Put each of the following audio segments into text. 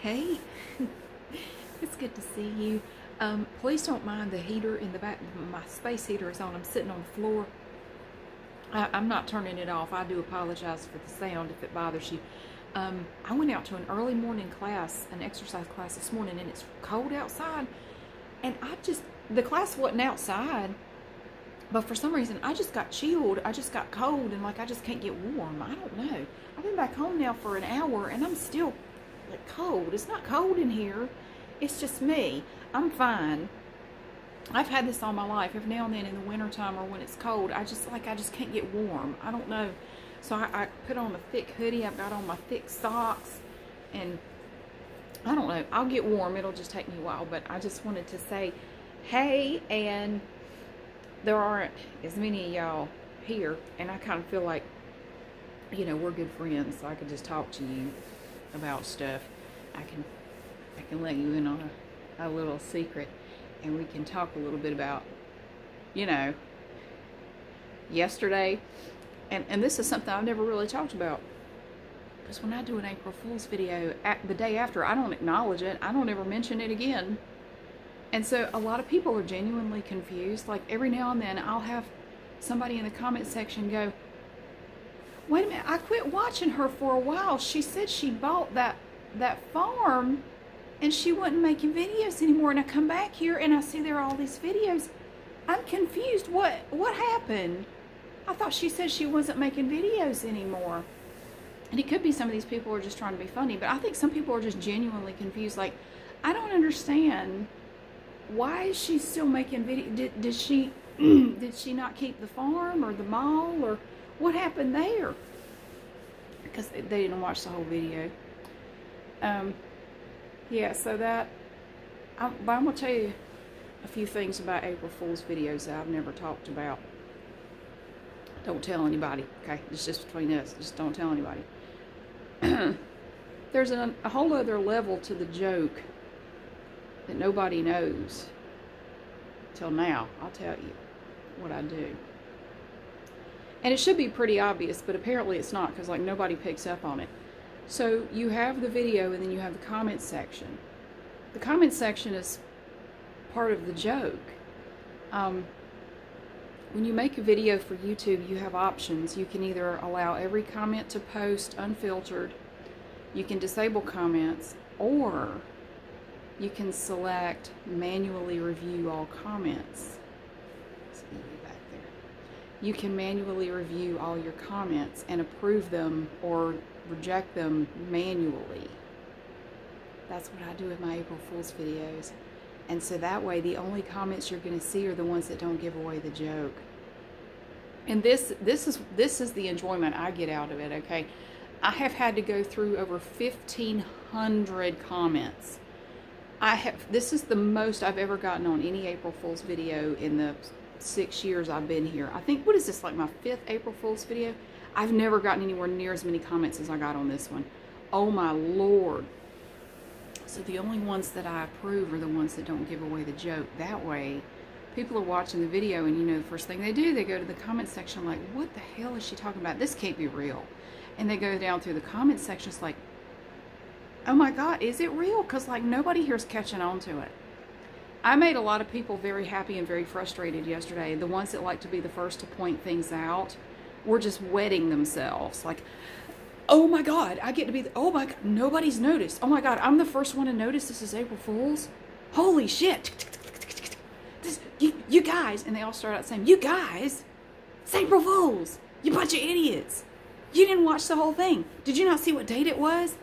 Hey, it's good to see you. Um, please don't mind the heater in the back. My space heater is on. I'm sitting on the floor. I, I'm not turning it off. I do apologize for the sound if it bothers you. Um, I went out to an early morning class, an exercise class this morning, and it's cold outside. And I just, the class wasn't outside, but for some reason, I just got chilled. I just got cold, and like I just can't get warm. I don't know. I've been back home now for an hour, and I'm still like cold. It's not cold in here. It's just me. I'm fine. I've had this all my life. Every now and then in the wintertime or when it's cold, I just like I just can't get warm. I don't know. So I, I put on a thick hoodie. I've got on my thick socks and I don't know. I'll get warm. It'll just take me a while. But I just wanted to say, hey, and there aren't as many of y'all here. And I kind of feel like, you know, we're good friends. So I could just talk to you about stuff. I can, I can let you in on a, a little secret. And we can talk a little bit about, you know, yesterday. And, and this is something I've never really talked about because when I do an April Fool's video, at the day after, I don't acknowledge it. I don't ever mention it again. And so a lot of people are genuinely confused. Like every now and then, I'll have somebody in the comment section go, wait a minute, I quit watching her for a while. She said she bought that, that farm and she wasn't making videos anymore. And I come back here and I see there are all these videos. I'm confused. What, what happened? I thought she said she wasn't making videos anymore and it could be some of these people are just trying to be funny, but I think some people are just genuinely confused. Like, I don't understand why is she still making video? Did, did she did she not keep the farm or the mall or what happened there? Because they didn't watch the whole video. Um, yeah, so that. I, but I'm gonna tell you a few things about April Fool's videos that I've never talked about. Don't tell anybody, okay? It's just between us. Just don't tell anybody. there's a, a whole other level to the joke that nobody knows till now. I'll tell you what I do. And it should be pretty obvious, but apparently it's not because like nobody picks up on it. So you have the video and then you have the comment section. The comment section is part of the joke. Um, when you make a video for YouTube, you have options. You can either allow every comment to post unfiltered, you can disable comments, or you can select manually review all comments. You can manually review all your comments and approve them or reject them manually. That's what I do with my April Fool's videos. And so that way, the only comments you're going to see are the ones that don't give away the joke. And this, this is this is the enjoyment I get out of it. Okay, I have had to go through over 1,500 comments. I have. This is the most I've ever gotten on any April Fool's video in the six years I've been here. I think what is this like my fifth April Fool's video? I've never gotten anywhere near as many comments as I got on this one. Oh my lord. So the only ones that I approve are the ones that don't give away the joke. That way, people are watching the video and you know the first thing they do, they go to the comment section like, what the hell is she talking about? This can't be real. And they go down through the comment section, it's like, oh my God, is it real? Because like nobody here's catching on to it. I made a lot of people very happy and very frustrated yesterday. The ones that like to be the first to point things out were just wetting themselves. Like, oh my God, I get to be, the, oh my God, nobody's noticed. Oh my God, I'm the first one to notice this is April Fool's. Holy shit. This, you, you guys, and they all start out saying, you guys, it's April Fool's. You bunch of idiots. You didn't watch the whole thing. Did you not see what date it was?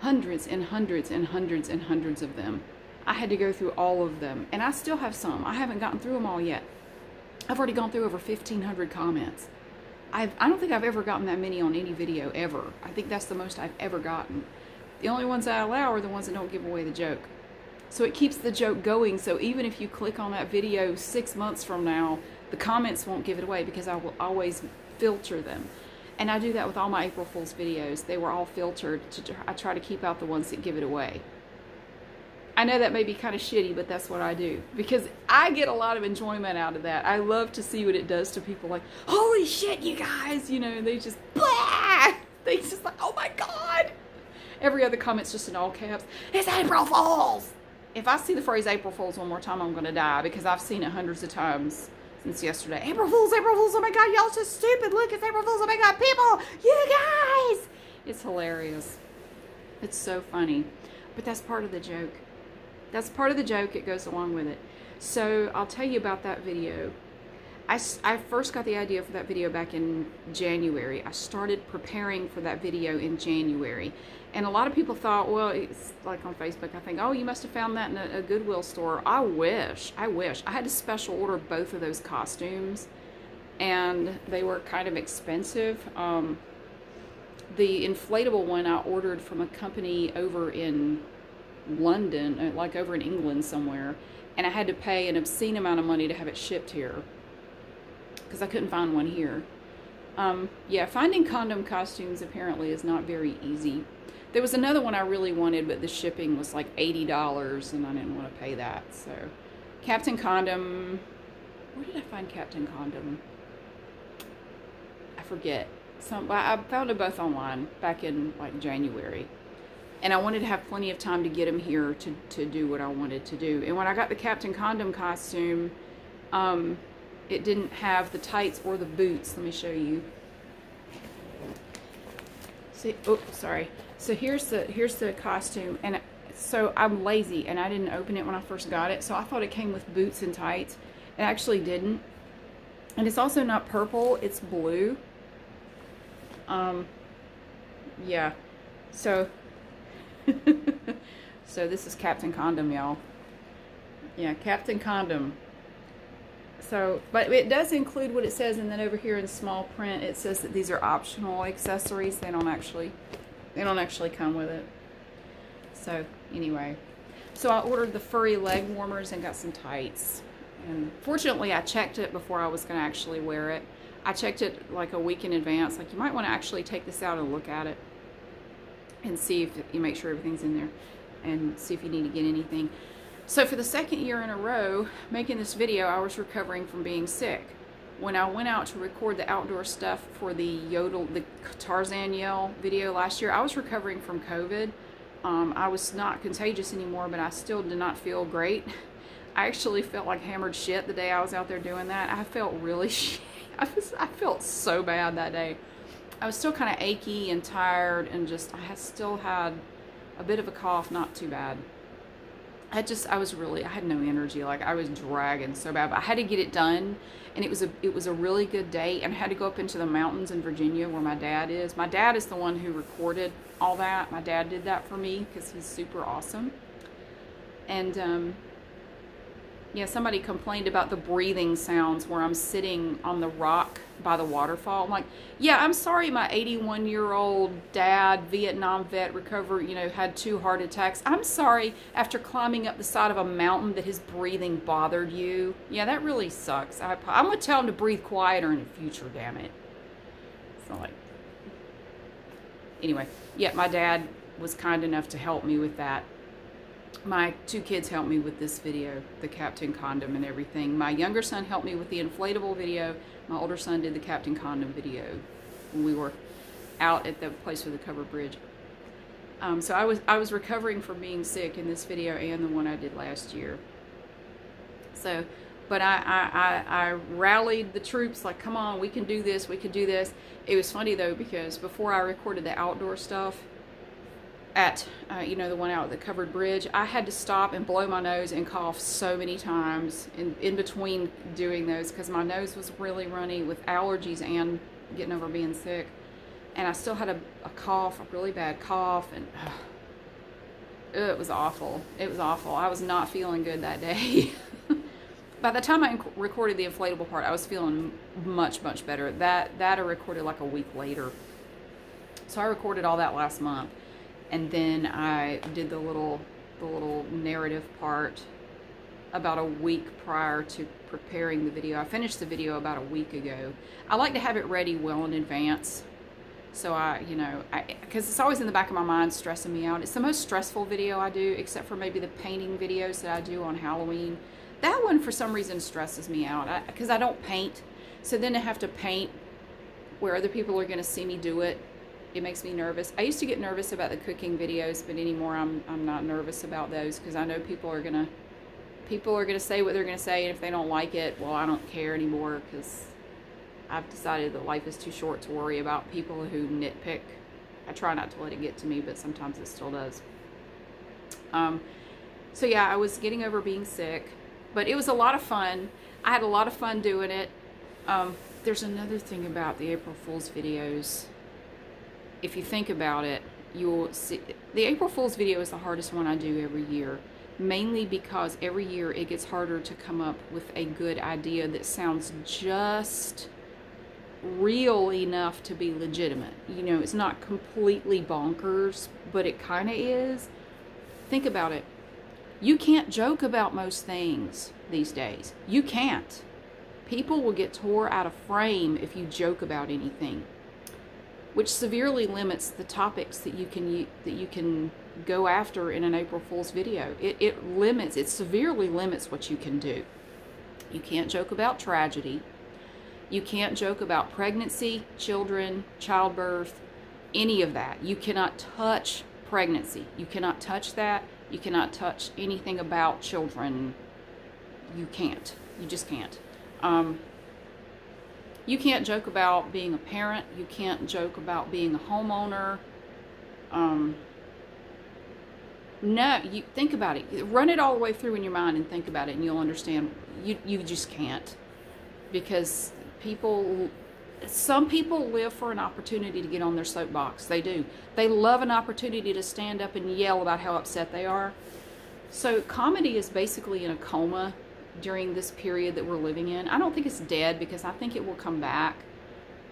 Hundreds and hundreds and hundreds and hundreds of them. I had to go through all of them, and I still have some. I haven't gotten through them all yet. I've already gone through over 1,500 comments. I've, I don't think I've ever gotten that many on any video ever. I think that's the most I've ever gotten. The only ones I allow are the ones that don't give away the joke. So it keeps the joke going. So even if you click on that video six months from now, the comments won't give it away because I will always filter them. And I do that with all my April Fool's videos. They were all filtered. To, I try to keep out the ones that give it away. I know that may be kind of shitty, but that's what I do because I get a lot of enjoyment out of that. I love to see what it does to people. Like, holy shit, you guys! You know, they just blah. They just like, oh my god! every other comment's just in all caps. It's April Fools! If I see the phrase April Fools one more time, I'm to die because I've seen it hundreds of times since yesterday. April Fools, April Fools, oh my god, y'all so stupid. Look, it's April Fools, oh my god, people, you guys! It's hilarious. It's so funny. But that's part of the joke. That's part of the joke. It goes along with it. So I'll tell you about that video. I, I first got the idea for that video back in January. I started preparing for that video in January. And a lot of people thought, well, it's like on Facebook, I think, oh, you must have found that in a, a Goodwill store. I wish, I wish. I had to special order both of those costumes and they were kind of expensive. Um, the inflatable one I ordered from a company over in London, uh, like over in England somewhere, and I had to pay an obscene amount of money to have it shipped here because I couldn't find one here. Um, yeah, finding condom costumes apparently is not very easy. There was another one I really wanted, but the shipping was like $80 and I didn't want to pay that. So, Captain Condom, where did I find Captain Condom? I forget. Some, I found them both online back in like January and I wanted to have plenty of time to get him here to, to do what I wanted to do. And when I got the Captain Condom costume, um, it didn't have the tights or the boots. Let me show you. See, oh, sorry. So here's the here's the costume, and so I'm lazy, and I didn't open it when I first got it. So I thought it came with boots and tights. It actually didn't. And it's also not purple; it's blue. Um, yeah. So so this is Captain Condom, y'all. Yeah, Captain Condom. So, but it does include what it says, and then over here in small print, it says that these are optional accessories. They don't actually, they don't actually come with it. So, anyway. So I ordered the furry leg warmers and got some tights. And fortunately, I checked it before I was going to actually wear it. I checked it like a week in advance. Like, you might want to actually take this out and look at it and see if you make sure everything's in there and see if you need to get anything. So for the second year in a row, making this video, I was recovering from being sick. When I went out to record the outdoor stuff for the Yodel, the Tarzan Yell video last year, I was recovering from COVID. Um, I was not contagious anymore, but I still did not feel great. I actually felt like hammered shit the day I was out there doing that. I felt really shit. I, was, I felt so bad that day. I was still kind of achy and tired and just, I still had a bit of a cough, not too bad. I just, I was really, I had no energy. Like I was dragging so bad, but I had to get it done. And it was a, it was a really good day. And I had to go up into the mountains in Virginia where my dad is. My dad is the one who recorded all that. My dad did that for me because he's super awesome. And, um, yeah, somebody complained about the breathing sounds where I'm sitting on the rock by the waterfall. I'm like, yeah, I'm sorry my 81 year old dad, Vietnam vet, recover, you know, had two heart attacks. I'm sorry after climbing up the side of a mountain that his breathing bothered you. Yeah, that really sucks. I, I'm going to tell him to breathe quieter in the future, damn it. So like, anyway, yeah, my dad was kind enough to help me with that my two kids helped me with this video, the Captain Condom and everything. My younger son helped me with the inflatable video. My older son did the Captain Condom video when we were out at the place with the covered bridge. Um, so I was I was recovering from being sick in this video and the one I did last year. So, but I, I, I, I rallied the troops like, come on, we can do this, we can do this. It was funny though because before I recorded the outdoor stuff, at, uh, you know, the one out at the covered bridge, I had to stop and blow my nose and cough so many times in, in between doing those because my nose was really runny with allergies and getting over being sick. And I still had a, a cough, a really bad cough, and uh, it was awful. It was awful. I was not feeling good that day. By the time I recorded the inflatable part, I was feeling much, much better. That, that I recorded like a week later. So I recorded all that last month and then I did the little the little narrative part about a week prior to preparing the video. I finished the video about a week ago. I like to have it ready well in advance. So I, you know, because it's always in the back of my mind stressing me out. It's the most stressful video I do, except for maybe the painting videos that I do on Halloween. That one, for some reason, stresses me out because I, I don't paint. So then I have to paint where other people are going to see me do it It makes me nervous. I used to get nervous about the cooking videos, but anymore I'm I'm not nervous about those because I know people are gonna people are gonna say what they're gonna say, and if they don't like it, well, I don't care anymore because I've decided that life is too short to worry about people who nitpick. I try not to let it get to me, but sometimes it still does. Um, so yeah, I was getting over being sick, but it was a lot of fun. I had a lot of fun doing it. Um, there's another thing about the April Fool's videos. If you think about it, you'll see the April Fool's video is the hardest one I do every year, mainly because every year it gets harder to come up with a good idea that sounds just real enough to be legitimate. You know, it's not completely bonkers, but it kind of is. Think about it. You can't joke about most things these days. You can't. People will get tore out of frame if you joke about anything, which severely limits the topics that you can that you can go after in an April Fool's video. It, it limits, it severely limits what you can do. You can't joke about tragedy. You can't joke about pregnancy, children, childbirth, any of that. You cannot touch pregnancy. You cannot touch that. You cannot touch anything about children. You can't. You just can't. Um, you can't joke about being a parent. You can't joke about being a homeowner. Um, no, you think about it. Run it all the way through in your mind and think about it, and you'll understand. You you just can't, because people some people live for an opportunity to get on their soapbox. They do. They love an opportunity to stand up and yell about how upset they are. So comedy is basically in a coma during this period that we're living in. I don't think it's dead because I think it will come back.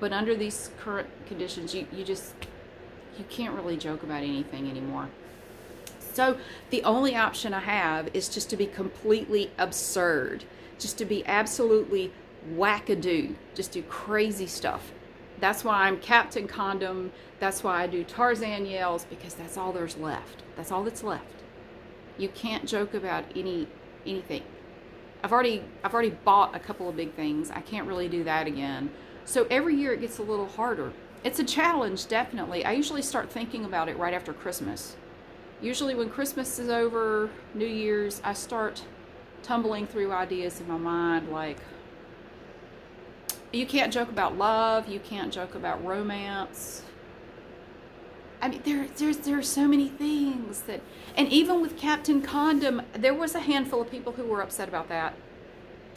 But under these current conditions, you, you just you can't really joke about anything anymore. So the only option I have is just to be completely absurd, just to be absolutely wackadoo, just do crazy stuff. That's why I'm Captain Condom. That's why I do Tarzan yells because that's all there's left. That's all that's left. You can't joke about any anything. I've already I've already bought a couple of big things. I can't really do that again. So every year it gets a little harder. It's a challenge, definitely. I usually start thinking about it right after Christmas. Usually when Christmas is over, New Year's, I start tumbling through ideas in my mind like, you can't joke about love. You can't joke about romance. I mean, there, there's there are so many things that, and even with Captain Condom, there was a handful of people who were upset about that.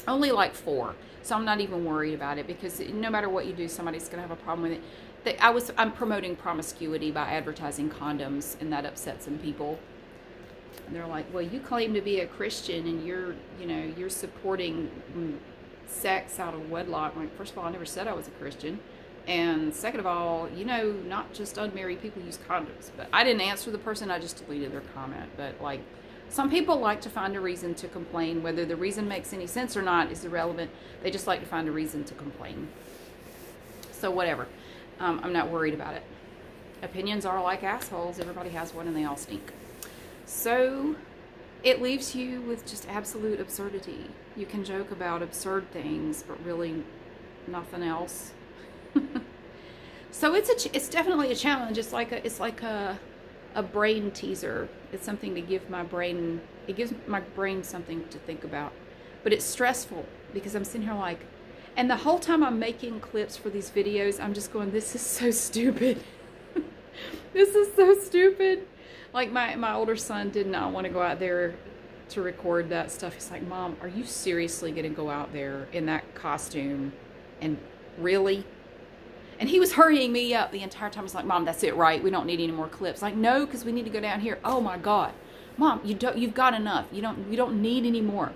Only like four, so I'm not even worried about it because no matter what you do, somebody's going to have a problem with it. They, I was I'm promoting promiscuity by advertising condoms, and that upset some people. And they're like, "Well, you claim to be a Christian, and you're you know you're supporting." Mm, sex out of wedlock. Like, first of all, I never said I was a Christian. And second of all, you know, not just unmarried people use condoms. But I didn't answer the person, I just deleted their comment. But like, some people like to find a reason to complain. Whether the reason makes any sense or not is irrelevant. They just like to find a reason to complain. So, whatever. Um, I'm not worried about it. Opinions are like assholes. Everybody has one and they all stink. So, it leaves you with just absolute absurdity. You can joke about absurd things, but really nothing else. so it's a it's definitely a challenge. It's like a it's like a a brain teaser. It's something to give my brain it gives my brain something to think about. But it's stressful because I'm sitting here like and the whole time I'm making clips for these videos, I'm just going, this is so stupid. this is so stupid like my, my older son did not want to go out there to record that stuff. He's like, Mom, are you seriously going to go out there in that costume? And really? And he was hurrying me up the entire time. He's like, Mom, that's it, right? We don't need any more clips. Like, no, because we need to go down here. Oh my God. Mom, you don't you've got enough. You don't you don't need any more.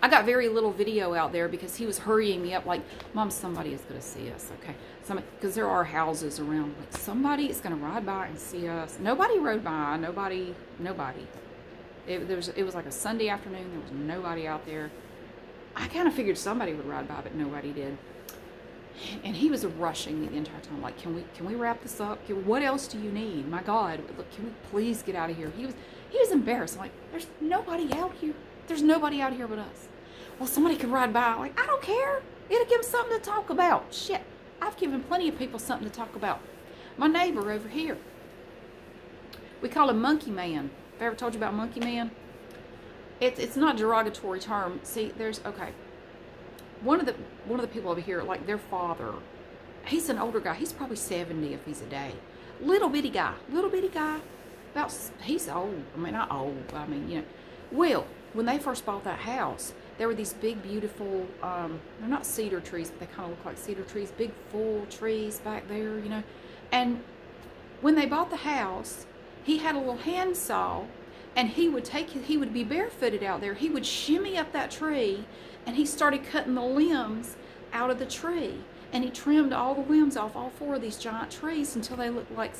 I got very little video out there because he was hurrying me up like, Mom, somebody is going to see us, okay? Because there are houses around. Like, somebody is going to ride by and see us. Nobody rode by. Nobody, nobody. It, there was, it was like a Sunday afternoon. There was nobody out there. I kind of figured somebody would ride by, but nobody did. And he was rushing me the entire time. Like, can we can we wrap this up? What else do you need? My God, look, can we please get out of here? He was he was embarrassed. I'm like, there's nobody out here. There's nobody out here but us. Well, somebody could ride by. Like, I don't care. It'll give them something to talk about. Shit. I've given plenty of people something to talk about. My neighbor over here. We call him Monkey Man. Have I ever told you about Monkey Man? It's it's not a derogatory term. See, there's okay. One of the one of the people over here, like their father, he's an older guy. He's probably seventy if he's a day. Little bitty guy, little bitty guy. About he's old. I mean, not old. I mean, you know. Well, when they first bought that house, there were these big, beautiful. Um, they're not cedar trees, but they kind of look like cedar trees. Big, full trees back there, you know. And when they bought the house, he had a little handsaw and he would take he would be barefooted out there. He would shimmy up that tree and he started cutting the limbs out of the tree. And he trimmed all the limbs off all four of these giant trees until they looked like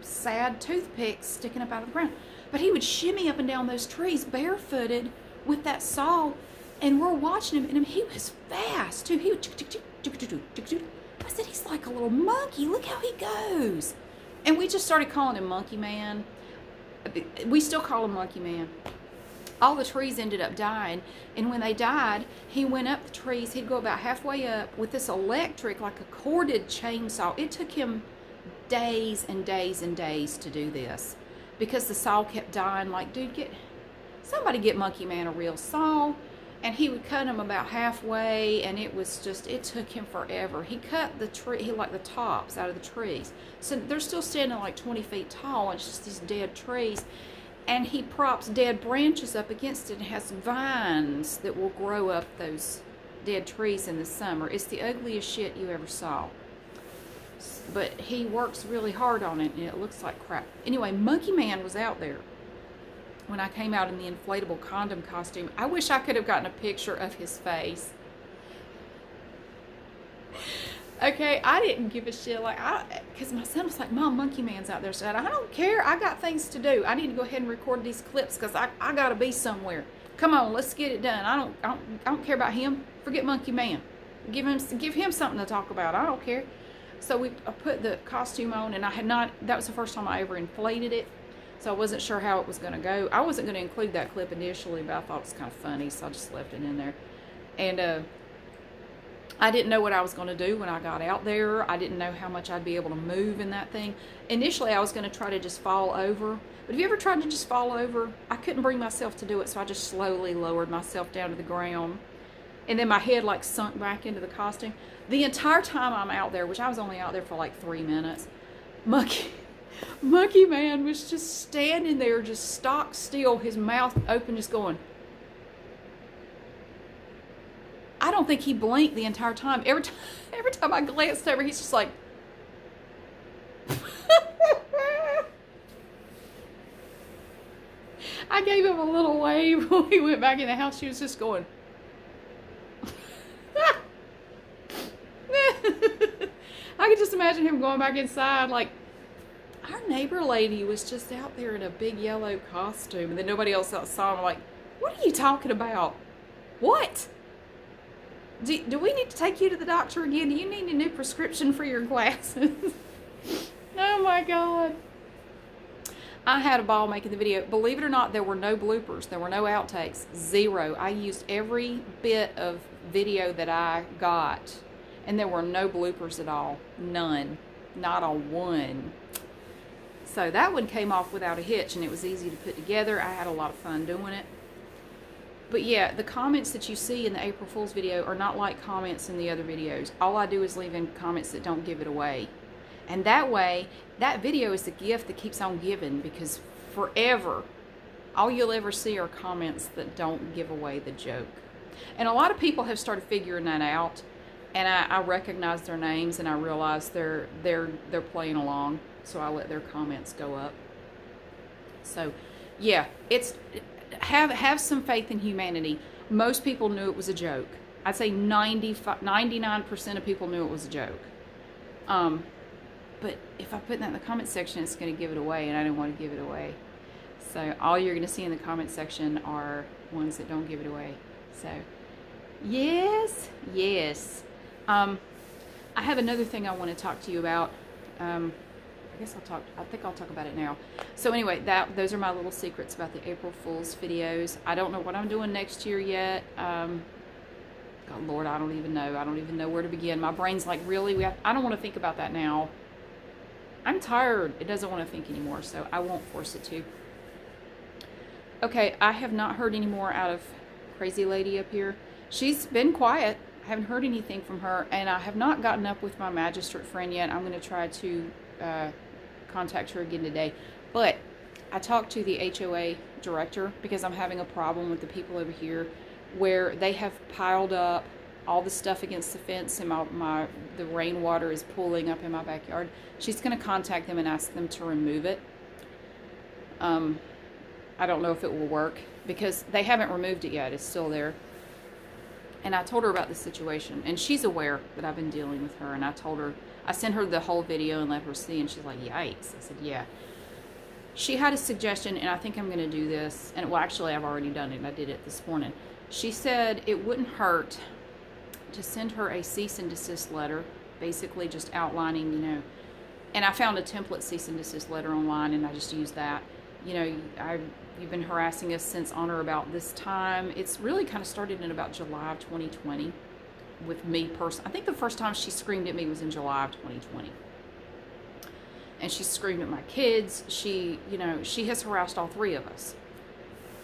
sad toothpicks sticking up out of the ground. But he would shimmy up and down those trees barefooted with that saw and we're watching him and he was fast too. He would I said he's like a little monkey. Look how he goes. And we just started calling him monkey man we still call him Monkey Man. All the trees ended up dying, and when they died, he went up the trees. He'd go about halfway up with this electric, like a corded chainsaw. It took him days and days and days to do this because the saw kept dying. Like, dude, get somebody get Monkey Man a real saw and he would cut them about halfway and it was just it took him forever. He cut the tree he like the tops out of the trees. So they're still standing like 20 feet tall and it's just these dead trees. And he props dead branches up against it and has vines that will grow up those dead trees in the summer. It's the ugliest shit you ever saw. But he works really hard on it and it looks like crap. Anyway monkey man was out there when I came out in the inflatable condom costume. I wish I could have gotten a picture of his face. Okay, I didn't give a shit. Like, I, because my son was like, Mom, Monkey Man's out there. So I don't care. I got things to do. I need to go ahead and record these clips because I, I got to be somewhere. Come on, let's get it done. I don't, I don't, I don't care about him. Forget Monkey Man. Give him, give him something to talk about. I don't care. So we I put the costume on, and I had not. That was the first time I ever inflated it. So I wasn't sure how it was going to go. I wasn't going to include that clip initially, but I thought it was kind of funny, so I just left it in there. And uh, I didn't know what I was going to do when I got out there. I didn't know how much I'd be able to move in that thing. Initially, I was going to try to just fall over. But have you ever tried to just fall over? I couldn't bring myself to do it, so I just slowly lowered myself down to the ground. And then my head like sunk back into the costume. The entire time I'm out there, which I was only out there for like three minutes, Monkey Monkey Man was just standing there, just stock still, his mouth open, just going. I don't think he blinked the entire time. Every time, every time I glanced over, he's just like. I gave him a little wave when we went back in the house. He was just going. I could just imagine him going back inside, like, neighbor lady was just out there in a big yellow costume, and then nobody else saw him. like, what are you talking about? What? Do, do we need to take you to the doctor again? Do you need a new prescription for your glasses? oh my God. I had a ball making the video. Believe it or not, there were no bloopers. There were no outtakes. Zero. I used every bit of video that I got, and there were no bloopers at all. None. Not a one. So that one came off without a hitch and it was easy to put together. I had a lot of fun doing it. But yeah, the comments that you see in the April Fool's video are not like comments in the other videos. All I do is leave in comments that don't give it away. And that way, that video is the gift that keeps on giving because forever, all you'll ever see are comments that don't give away the joke. And a lot of people have started figuring that out. And I, I recognize their names and I realize they're, they're, they're playing along so I let their comments go up. So, yeah, it's have have some faith in humanity. Most people knew it was a joke. I'd say 99% of people knew it was a joke. Um, but if I put that in the comment section, it's going to give it away, and I didn't want to give it away. So all you're going to see in the comment section are ones that don't give it away. So, yes, yes. Um, I have another thing I want to talk to you about. Um, guess I'll talk, I think I'll talk about it now. So anyway, that those are my little secrets about the April Fool's videos. I don't know what I'm doing next year yet. Um, God, Lord, I don't even know. I don't even know where to begin. My brain's like, really? We have, I don't want to think about that now. I'm tired. It doesn't want to think anymore, so I won't force it to. Okay, I have not heard any more out of Crazy Lady up here. She's been quiet. I haven't heard anything from her, and I have not gotten up with my magistrate friend yet. I'm going to try to uh, contact her again today. But I talked to the HOA director because I'm having a problem with the people over here where they have piled up all the stuff against the fence and my, my the rainwater is pooling up in my backyard. She's going to contact them and ask them to remove it. Um, I don't know if it will work because they haven't removed it yet. It's still there. And I told her about the situation, and she's aware that I've been dealing with her. And I told her, I sent her the whole video and let her see, and she's like, "Yikes!" I said, "Yeah." She had a suggestion, and I think I'm going to do this. And well, actually, I've already done it. I did it this morning. She said it wouldn't hurt to send her a cease and desist letter, basically just outlining, you know. And I found a template cease and desist letter online, and I just used that. You know, I've You've been harassing us since on or about this time. It's really kind of started in about July of 2020 with me personally. I think the first time she screamed at me was in July of 2020. And she screamed at my kids. She, you know, she has harassed all three of us.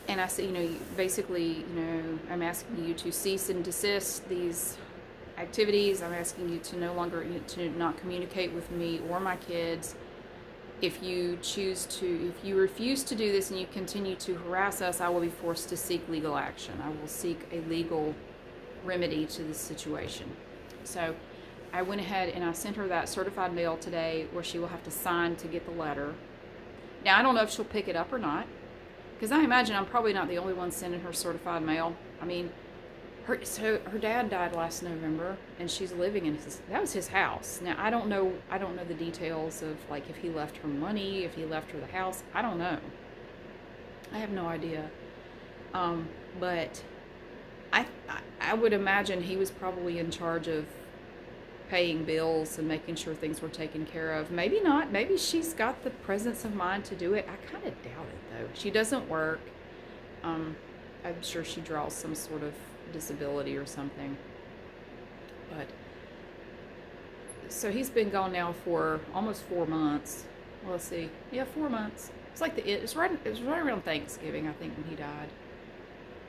And I said, you know, basically, you know, I'm asking you to cease and desist these activities. I'm asking you to no longer, to not communicate with me or my kids if you choose to, if you refuse to do this and you continue to harass us, I will be forced to seek legal action. I will seek a legal remedy to this situation. So I went ahead and I sent her that certified mail today where she will have to sign to get the letter. Now, I don't know if she'll pick it up or not because I imagine I'm probably not the only one sending her certified mail. I mean, her so her dad died last November, and she's living in his that was his house. Now I don't know I don't know the details of like if he left her money, if he left her the house. I don't know. I have no idea. Um, but I, I would imagine he was probably in charge of paying bills and making sure things were taken care of. Maybe not. Maybe she's got the presence of mind to do it. I kind of doubt it though. She doesn't work. Um, I'm sure she draws some sort of disability or something. But so he's been gone now for almost four months. Well, let's see. Yeah, four months. It's like the it's right it was right around Thanksgiving, I think, when he died.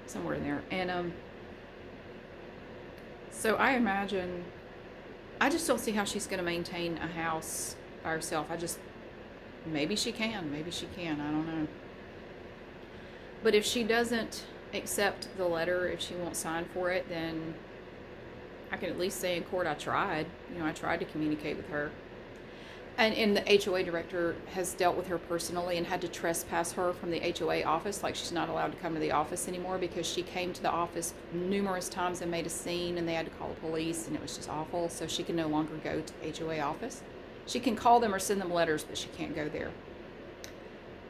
Somewhere in there. And um so I imagine I just don't see how she's gonna maintain a house by herself. I just maybe she can, maybe she can, I don't know. But if she doesn't accept the letter if she won't sign for it, then I can at least say in court I tried. You know, I tried to communicate with her. And, and the HOA director has dealt with her personally and had to trespass her from the HOA office. Like she's not allowed to come to the office anymore because she came to the office numerous times and made a scene and they had to call the police and it was just awful. So she can no longer go to the HOA office. She can call them or send them letters, but she can't go there.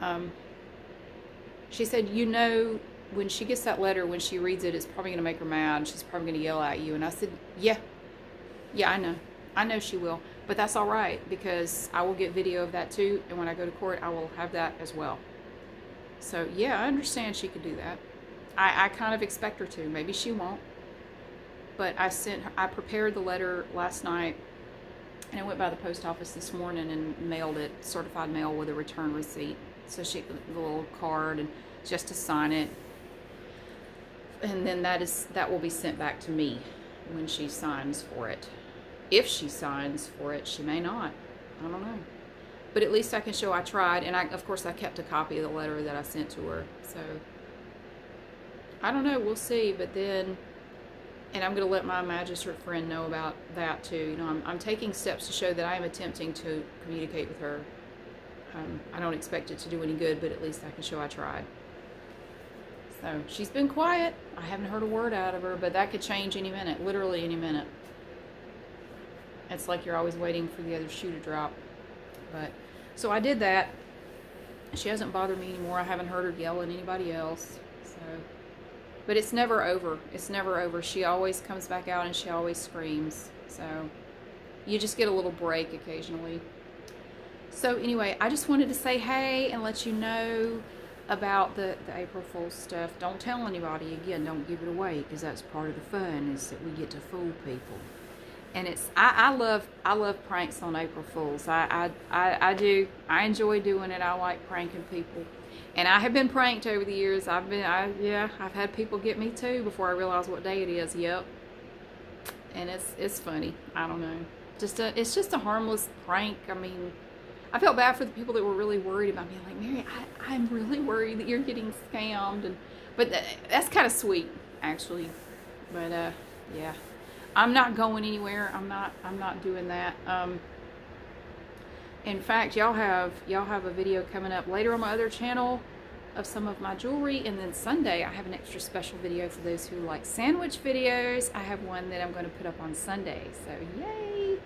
Um, she said, you know, when she gets that letter, when she reads it, it's probably going to make her mad. She's probably going to yell at you. And I said, yeah, yeah, I know. I know she will. But that's all right because I will get video of that too. And when I go to court, I will have that as well. So, yeah, I understand she could do that. I, I kind of expect her to. Maybe she won't. But I sent her, I prepared the letter last night and I went by the post office this morning and mailed it, certified mail with a return receipt. So she, the little card and just to sign it and then that is that will be sent back to me when she signs for it. If she signs for it, she may not. I don't know. But at least I can show I tried, and I, of course I kept a copy of the letter that I sent to her. So I don't know. We'll see. But then, and I'm going to let my magistrate friend know about that too. You know, I'm, I'm taking steps to show that I am attempting to communicate with her. Um, I don't expect it to do any good, but at least I can show I tried. So she's been quiet. I haven't heard a word out of her, but that could change any minute, literally any minute. It's like you're always waiting for the other shoe to drop. But so I did that. She hasn't bothered me anymore. I haven't heard her yell at anybody else. So but it's never over. It's never over. She always comes back out and she always screams. So you just get a little break occasionally. So anyway, I just wanted to say hey and let you know about the, the April Fool's stuff. Don't tell anybody again. Don't give it away because that's part of the fun is that we get to fool people. And it's I, I love I love pranks on April Fools. I, I I do. I enjoy doing it. I like pranking people. And I have been pranked over the years. I've been I yeah, I've had people get me too before I realize what day it is. Yep. And it's it's funny. I don't know. Just a it's just a harmless prank. I mean, I felt bad for the people that were really worried about me. Like, Mary, I, I'm really worried that you're getting scammed and but th that's kind of sweet actually. But uh yeah. I'm not going anywhere. I'm not. I'm not doing that. Um, in fact, y'all have y'all have a video coming up later on my other channel of some of my jewelry, and then Sunday I have an extra special video for those who like sandwich videos. I have one that I'm going to put up on Sunday. So yay!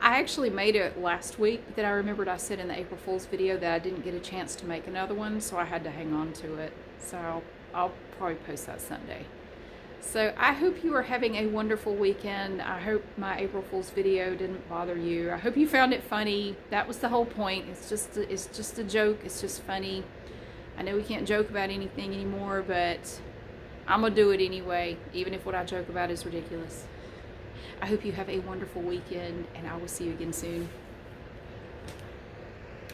I actually made it last week, but then I remembered I said in the April Fool's video that I didn't get a chance to make another one, so I had to hang on to it. So I'll, I'll probably post that Sunday. So I hope you are having a wonderful weekend. I hope my April Fool's video didn't bother you. I hope you found it funny. That was the whole point. It's just a, it's just a joke. It's just funny. I know we can't joke about anything anymore, but I'm going to do it anyway, even if what I joke about is ridiculous. I hope you have a wonderful weekend, and I will see you again soon.